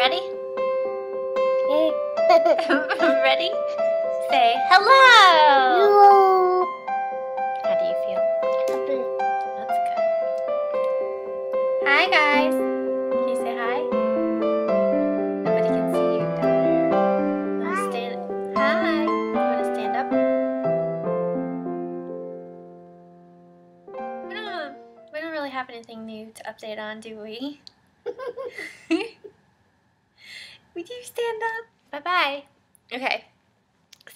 Ready? Ready? Say hello. Hello. How do you feel? That's good. Hi guys. Can you say hi? Nobody can see you down there. Wanna Stand. Hi. You wanna stand up? We don't. We don't really have anything new to update on, do we? Would you stand up? Bye bye. Okay.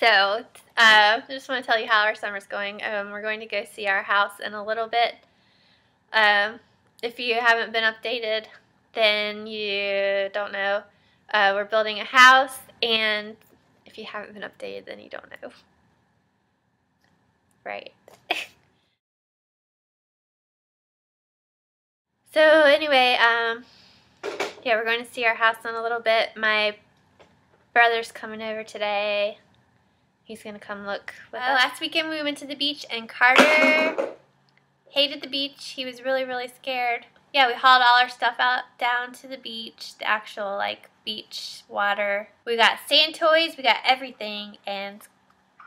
So, uh, I just want to tell you how our summer's going. Um, we're going to go see our house in a little bit. Um, if you haven't been updated, then you don't know. Uh, we're building a house, and if you haven't been updated, then you don't know. Right. so, anyway, um, yeah, we're going to see our house in a little bit. My brother's coming over today. He's gonna come look with uh, us. Last weekend we went to the beach and Carter hated the beach. He was really, really scared. Yeah, we hauled all our stuff out down to the beach, the actual like beach water. We got sand toys, we got everything, and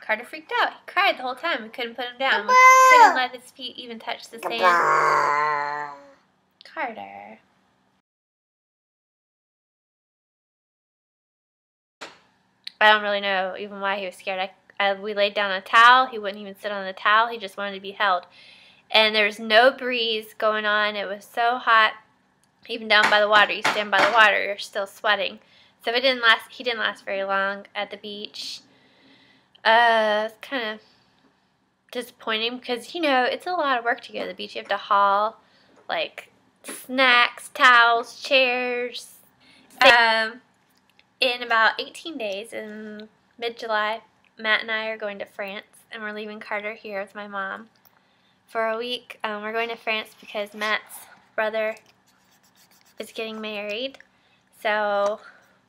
Carter freaked out. He cried the whole time. We couldn't put him down. We couldn't let his feet even touch the sand. Carter. I don't really know even why he was scared. I, I, we laid down a towel. He wouldn't even sit on the towel. He just wanted to be held. And there was no breeze going on. It was so hot. Even down by the water, you stand by the water, you're still sweating. So it didn't last. He didn't last very long at the beach. Uh, it's kind of disappointing because you know it's a lot of work to go to the beach. You have to haul like snacks, towels, chairs. Um, in about 18 days, in mid-July, Matt and I are going to France, and we're leaving Carter here with my mom for a week. Um, we're going to France because Matt's brother is getting married, so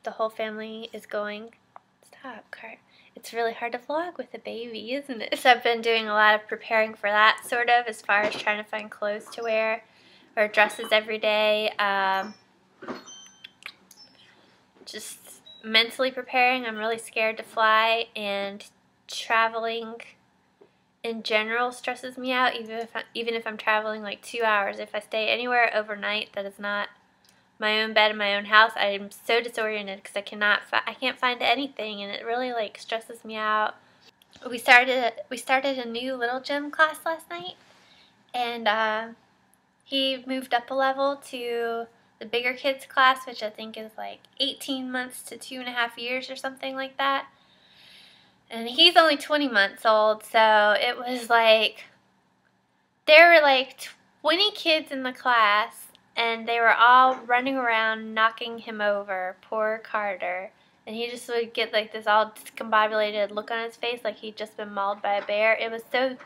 the whole family is going. Stop, Cart. It's really hard to vlog with a baby, isn't it? So I've been doing a lot of preparing for that, sort of, as far as trying to find clothes to wear or dresses every day. Um, just mentally preparing. I'm really scared to fly and traveling in general stresses me out even if I, even if I'm traveling like 2 hours. If I stay anywhere overnight that is not my own bed in my own house, I am so disoriented because I cannot I can't find anything and it really like stresses me out. We started we started a new little gym class last night and uh, he moved up a level to the bigger kids class, which I think is like 18 months to two and a half years or something like that. And he's only 20 months old, so it was like, there were like 20 kids in the class, and they were all running around knocking him over, poor Carter. And he just would get like this all discombobulated look on his face like he'd just been mauled by a bear. It was so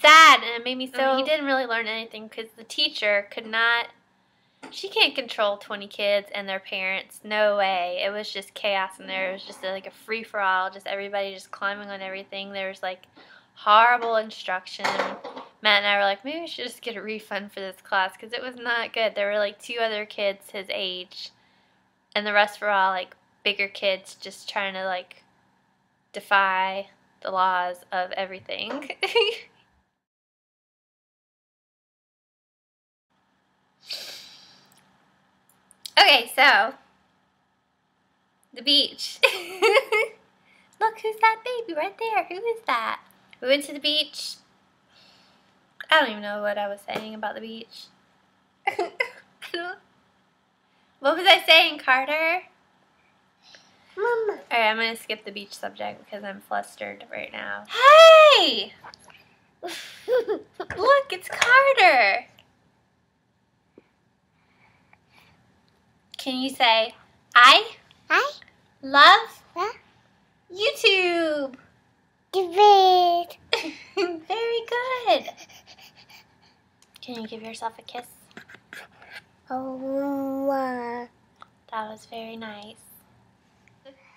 sad, and it made me so. I mean, he didn't really learn anything because the teacher could not she can't control 20 kids and their parents. No way. It was just chaos in there. It was just like a free for all. Just everybody just climbing on everything. There was like horrible instruction. Matt and I were like, maybe we should just get a refund for this class because it was not good. There were like two other kids his age, and the rest were all like bigger kids just trying to like defy the laws of everything. Okay, so the beach. Look, who's that baby right there? Who is that? We went to the beach. I don't even know what I was saying about the beach. what was I saying, Carter? Mama. Alright, I'm going to skip the beach subject because I'm flustered right now. Hey! Look, it's Carter. Can you say, I? I? Love? Huh? YouTube. It. Very good. Can you give yourself a kiss? Oh, That was very nice.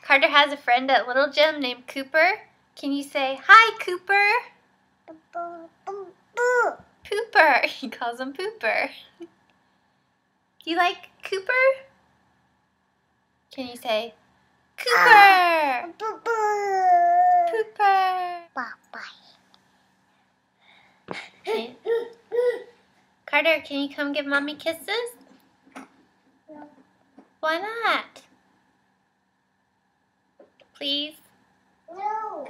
Carter has a friend at Little Gym named Cooper. Can you say, hi, Cooper? boo, boo, boo. Pooper. He calls him Pooper. Do you like Cooper? Can you say Cooper? Ah, boo boo. Cooper. Bye bye. Carter, can you come give mommy kisses? No. Why not? Please. No.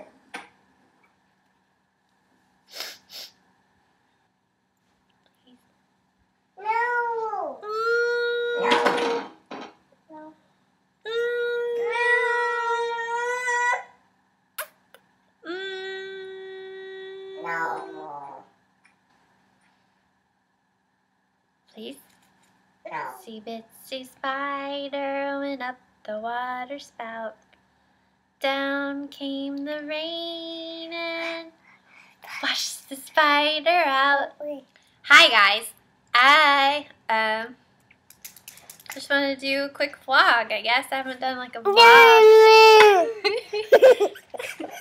Mm. No. Mm. No. Please. See Bitsy Spider went up the water spout. Down came the rain and washed the spider out. Hi guys, I um just want to do a quick vlog. I guess I haven't done like a vlog.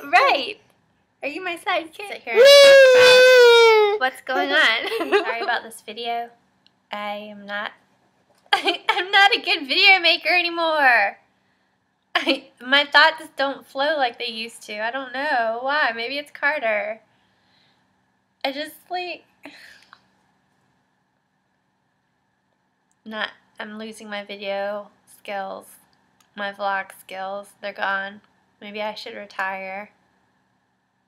right. Are you my sidekick? Sit here. and What's going on? Sorry about this video. I am not. I'm not a good video maker anymore. I, my thoughts don't flow like they used to. I don't know why. Maybe it's Carter. I just like not. I'm losing my video skills, my vlog skills. They're gone. Maybe I should retire.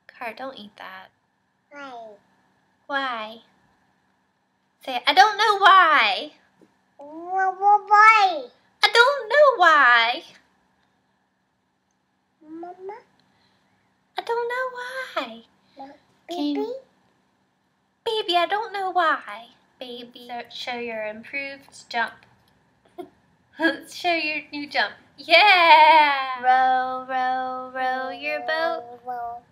Carter, don't eat that. Why? Why? Say, I don't know why. Wha- wha- Why? I don't know why. Mama? I don't know why. Can- Baby? Baby, I don't know why. Baby, so show your improved jump. Let's show your new jump. Yeah! Row, row, row your boat Row, row.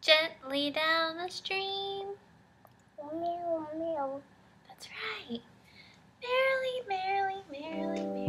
gently down the stream. That's right. Merrily, merrily, merrily, merrily.